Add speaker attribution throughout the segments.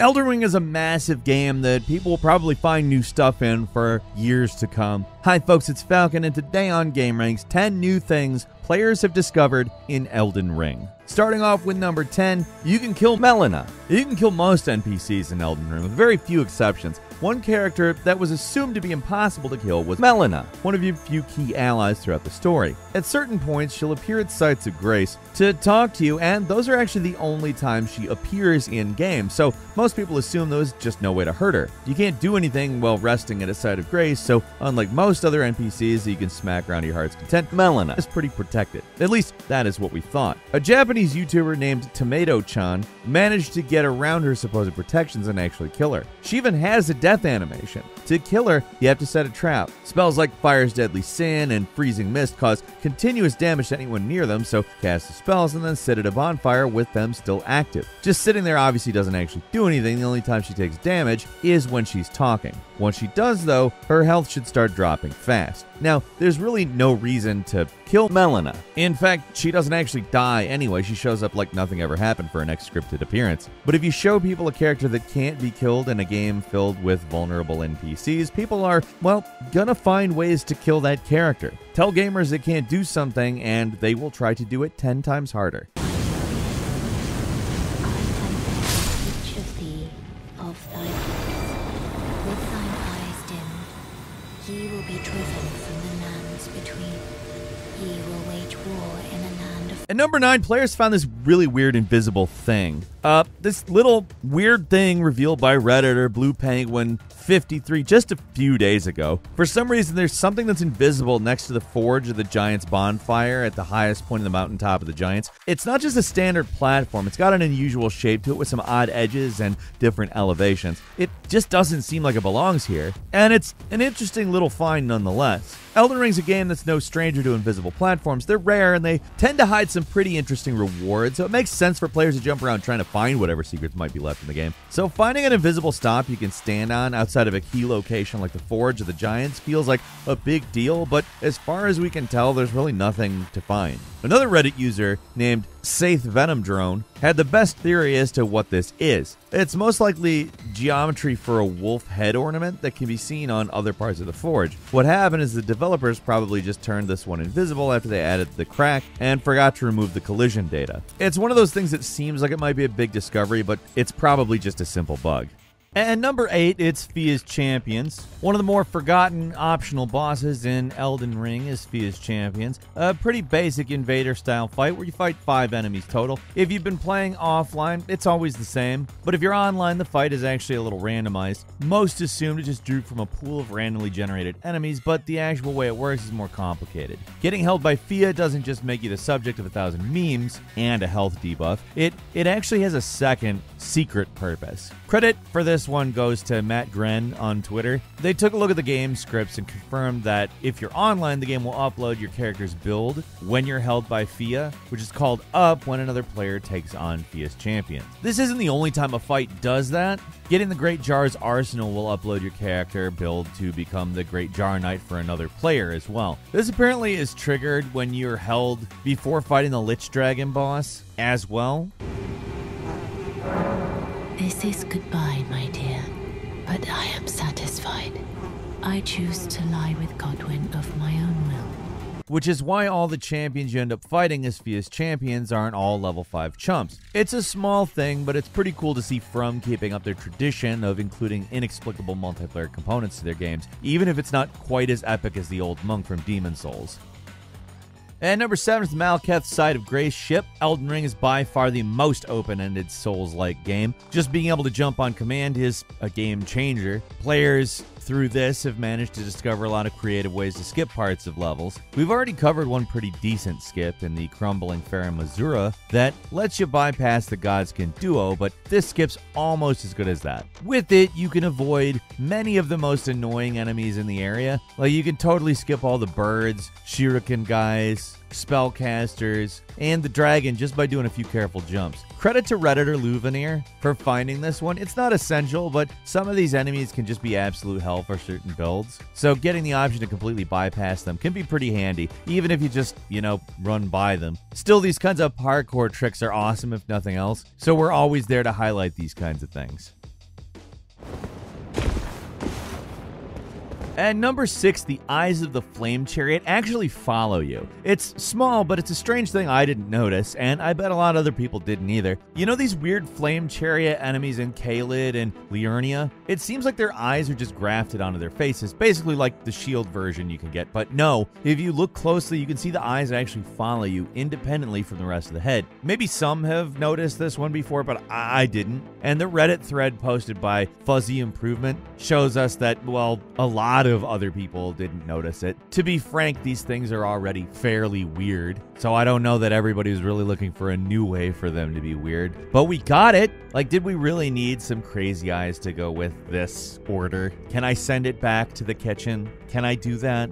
Speaker 1: Elden Ring is a massive game that people will probably find new stuff in for years to come. Hi folks, it's Falcon and today on Gameranx, 10 new things players have discovered in Elden Ring. Starting off with number 10, you can kill Melina. You can kill most NPCs in Elden Ring, with very few exceptions. One character that was assumed to be impossible to kill was Melina, one of your few key allies throughout the story. At certain points, she'll appear at sites of grace to talk to you, and those are actually the only times she appears in game, so most people assume there's just no way to hurt her. You can't do anything while resting at a site of grace, so unlike most other NPCs that you can smack around your heart's content, Melina is pretty protected. At least, that is what we thought. A Japanese YouTuber named Tomato Chan managed to get around her supposed protections and actually kill her. She even has a death animation. To kill her, you have to set a trap. Spells like Fire's Deadly Sin and Freezing Mist cause continuous damage to anyone near them, so cast the spells and then sit at a bonfire with them still active. Just sitting there obviously doesn't actually do anything, the only time she takes damage is when she's talking. Once she does, though, her health should start dropping fast. Now, there's really no reason to kill Melina. In fact, she doesn't actually die anyway, she shows up like nothing ever happened for her next scripted appearance. But if you show people a character that can't be killed in a game filled with vulnerable NPCs, people are, well, gonna find ways to kill that character. Tell gamers they can't do something, and they will try to do it 10 times harder.
Speaker 2: Be driven from the lands between. Will wage war in a land of
Speaker 1: At number 9, players found this really weird invisible thing. Uh, this little weird thing revealed by Redditor Blue Penguin 53 just a few days ago. For some reason, there's something that's invisible next to the forge of the Giants bonfire at the highest point of the mountaintop of the Giants. It's not just a standard platform, it's got an unusual shape to it with some odd edges and different elevations. It just doesn't seem like it belongs here, and it's an interesting little find nonetheless. Elden Ring's a game that's no stranger to invisible platforms. They're rare and they tend to hide some pretty interesting rewards, so it makes sense for players to jump around trying to find whatever secrets might be left in the game. So finding an invisible stop you can stand on outside of a key location like the Forge of the Giants feels like a big deal, but as far as we can tell, there's really nothing to find. Another Reddit user named Saith Venom Drone had the best theory as to what this is. It's most likely geometry for a wolf head ornament that can be seen on other parts of the forge. What happened is the developers probably just turned this one invisible after they added the crack and forgot to remove the collision data. It's one of those things that seems like it might be a big discovery, but it's probably just a simple bug. And number eight, it's Fia's Champions. One of the more forgotten optional bosses in Elden Ring is Fia's Champions. A pretty basic invader style fight where you fight five enemies total. If you've been playing offline, it's always the same. But if you're online, the fight is actually a little randomized. Most assumed it just drew from a pool of randomly generated enemies, but the actual way it works is more complicated. Getting held by Fia doesn't just make you the subject of a thousand memes and a health debuff. It it actually has a second secret purpose. Credit for this one goes to Matt Gren on Twitter. They took a look at the game scripts and confirmed that if you're online, the game will upload your character's build when you're held by Fia, which is called up when another player takes on Fia's champion. This isn't the only time a fight does that. Getting the Great Jar's Arsenal will upload your character build to become the Great Jar Knight for another player as well. This apparently is triggered when you're held before fighting the Lich Dragon boss as well.
Speaker 2: This is goodbye, my dear, but I am satisfied. I choose to lie with Godwyn of my own will.
Speaker 1: which is why all the champions you end up fighting as Fia's champions aren't all level 5 chumps. It's a small thing, but it's pretty cool to see From keeping up their tradition of including inexplicable multiplayer components to their games, even if it's not quite as epic as the old monk from Demon Souls. And number seven is the Maliketh Site of Grace ship. Elden Ring is by far the most open ended Souls like game. Just being able to jump on command is a game changer. Players through this have managed to discover a lot of creative ways to skip parts of levels. We've already covered one pretty decent skip in the crumbling Farum Azula that lets you bypass the Godskin duo, but this skip's almost as good as that. With it, you can avoid many of the most annoying enemies in the area. Like you can totally skip all the birds, shuriken guys, spellcasters, and the dragon just by doing a few careful jumps. Credit to Redditor Luvanir for finding this one. It's not essential, but some of these enemies can just be absolute hell for certain builds. So getting the option to completely bypass them can be pretty handy, even if you just, you know, run by them. Still, these kinds of parkour tricks are awesome if nothing else, so we're always there to highlight these kinds of things. At number six, the eyes of the flame chariot actually follow you. It's small, but it's a strange thing I didn't notice, and I bet a lot of other people didn't either. You know these weird flame chariot enemies in Caelid and Liurnia? It seems like their eyes are just grafted onto their faces, basically like the shield version you can get. But no, if you look closely, you can see the eyes actually follow you independently from the rest of the head. Maybe some have noticed this one before, but I didn't. And the Reddit thread posted by Fuzzy Improvement shows us that, well, a lot of other people didn't notice it. To be frank, these things are already fairly weird, so I don't know that everybody really looking for a new way for them to be weird. But we got it! Like, did we really need some crazy eyes to go with this order? Can I send it back to the kitchen? Can I do that?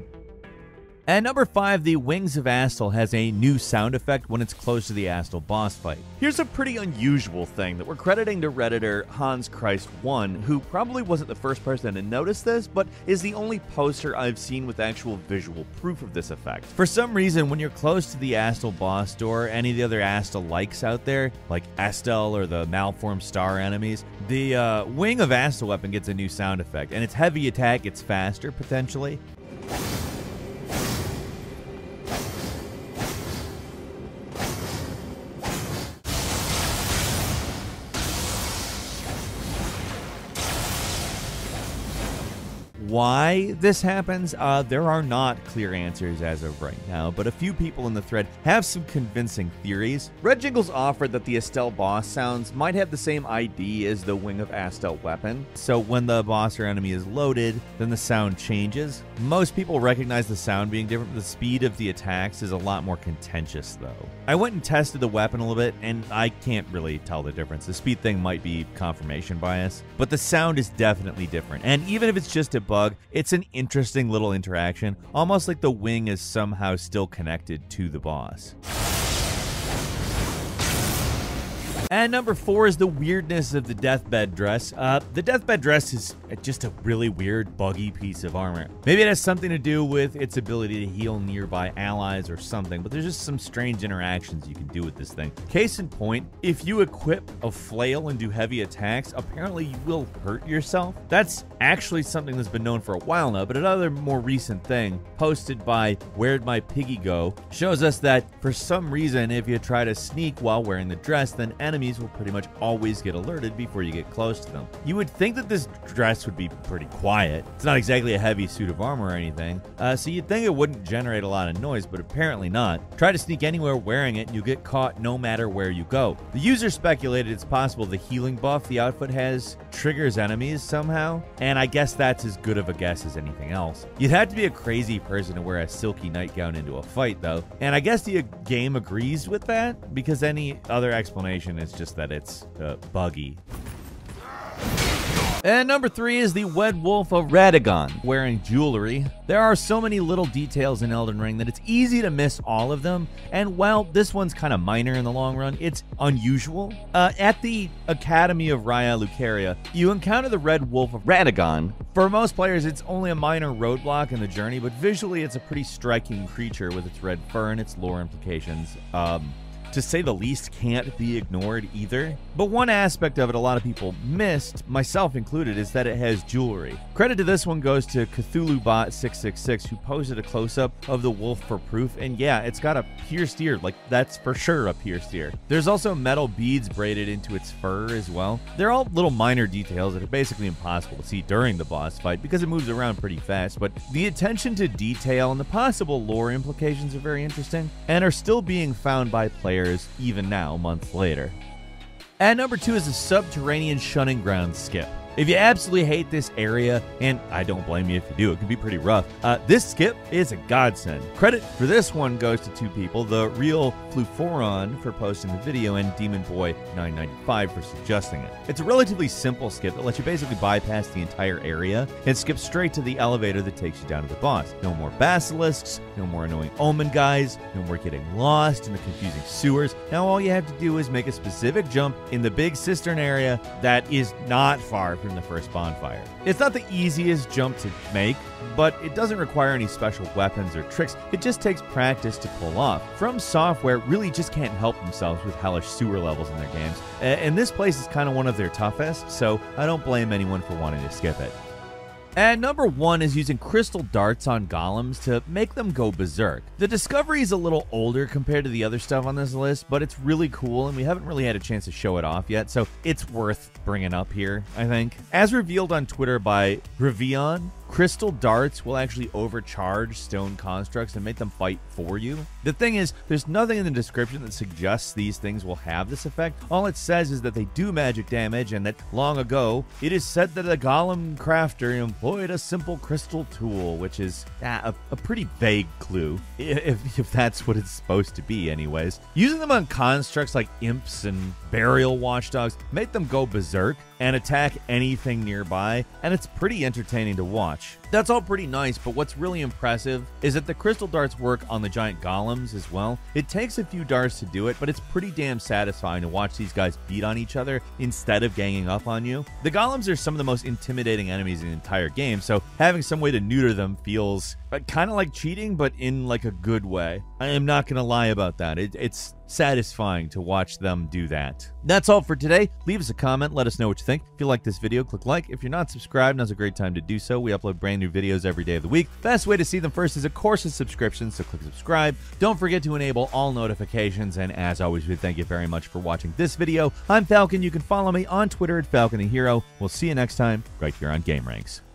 Speaker 1: At number 5, the Wings of Astel has a new sound effect when it's close to the Astel boss fight. Here's a pretty unusual thing that we're crediting to Redditor Hans Christ 1, who probably wasn't the first person to notice this, but is the only poster I've seen with actual visual proof of this effect. For some reason, when you're close to the Astel boss door, any of the other Astel likes out there, like Astel or the malformed star enemies, the uh, Wing of Astel weapon gets a new sound effect, and its heavy attack gets faster, potentially. Why this happens, uh, there are not clear answers as of right now, but a few people in the thread have some convincing theories. Red Jingles offered that the Astel boss sounds might have the same ID as the Wing of Astel weapon, so when the boss or enemy is loaded, then the sound changes. Most people recognize the sound being different, the speed of the attacks is a lot more contentious though. I went and tested the weapon a little bit, and I can't really tell the difference. The speed thing might be confirmation bias, but the sound is definitely different, and even if it's just a bug, bug. It's an interesting little interaction, almost like the wing is somehow still connected to the boss. And number four is the weirdness of the deathbed dress. Uh, the deathbed dress is just a really weird, buggy piece of armor. Maybe it has something to do with its ability to heal nearby allies or something, but there's just some strange interactions you can do with this thing. Case in point, if you equip a flail and do heavy attacks, apparently you will hurt yourself. That's actually something that's been known for a while now, but another more recent thing, posted by Where'd My Piggy Go, shows us that for some reason, if you try to sneak while wearing the dress, then enemies enemies will pretty much always get alerted before you get close to them. You would think that this dress would be pretty quiet. It's not exactly a heavy suit of armor or anything, uh, so you'd think it wouldn't generate a lot of noise, but apparently not. Try to sneak anywhere wearing it and you get caught no matter where you go. The user speculated it's possible the healing buff the outfit has triggers enemies somehow, and I guess that's as good of a guess as anything else. You'd have to be a crazy person to wear a silky nightgown into a fight, though, and I guess the game agrees with that because any other explanation is just that it's uh, buggy. And number three is the Wed Wolf of Radagon, wearing jewelry. There are so many little details in Elden Ring that it's easy to miss all of them, and while this one's kind of minor in the long run, it's unusual. Uh, at the Academy of Raya Lucaria, you encounter the Red Wolf of Radagon. For most players, it's only a minor roadblock in the journey, but visually it's a pretty striking creature with its red fur and its lore implications. Um, to say the least, can't be ignored either. But one aspect of it a lot of people missed, myself included, is that it has jewelry. Credit to this one goes to CthulhuBot666, who posted a close up of the wolf for proof, and yeah, it's got a pierced ear, like that's for sure a pierced ear. There's also metal beads braided into its fur as well. They're all little minor details that are basically impossible to see during the boss fight because it moves around pretty fast, but the attention to detail and the possible lore implications are very interesting and are still being found by players players even now, months later. At number two is a Subterranean Shunning Ground skip. If you absolutely hate this area, and I don't blame you if you do, it can be pretty rough, uh, this skip is a godsend. Credit for this one goes to two people, the real Fluforon for posting the video and Demon Boy 995 for suggesting it. It's a relatively simple skip that lets you basically bypass the entire area and skip straight to the elevator that takes you down to the boss. No more basilisks, no more annoying omen guys, no more getting lost in the confusing sewers. Now all you have to do is make a specific jump in the big cistern area that is not far from the first bonfire. It's not the easiest jump to make, but it doesn't require any special weapons or tricks. It just takes practice to pull off. From Software really just can't help themselves with hellish sewer levels in their games, and this place is kind of one of their toughest, so I don't blame anyone for wanting to skip it. And number one is using crystal darts on golems to make them go berserk. The discovery is a little older compared to the other stuff on this list, but it's really cool and we haven't really had a chance to show it off yet, so it's worth bringing up here, I think. As revealed on Twitter by Revion, Crystal darts will actually overcharge stone constructs and make them fight for you. The thing is, there's nothing in the description that suggests these things will have this effect. All it says is that they do magic damage and that long ago, it is said that a golem crafter employed a simple crystal tool, which is ah, a, a pretty vague clue, if, if that's what it's supposed to be, anyways. Using them on constructs like imps and burial watchdogs make them go berserk and attack anything nearby, and it's pretty entertaining to watch. That's all pretty nice, but what's really impressive is that the crystal darts work on the giant golems as well. It takes a few darts to do it, but it's pretty damn satisfying to watch these guys beat on each other instead of ganging up on you. The golems are some of the most intimidating enemies in the entire game, so having some way to neuter them feels kind of like cheating, but in like a good way. I am not going to lie about that. It, it's satisfying to watch them do that. That's all for today. Leave us a comment. Let us know what you think. If you like this video, click like. If you're not subscribed, now's a great time to do so. We upload brand new videos every day of the week. Best way to see them first is, of course, a subscription, so click subscribe. Don't forget to enable all notifications, and as always, we thank you very much for watching this video. I'm Falcon. You can follow me on Twitter at Falcon the Hero. We'll see you next time right here on Gameranx.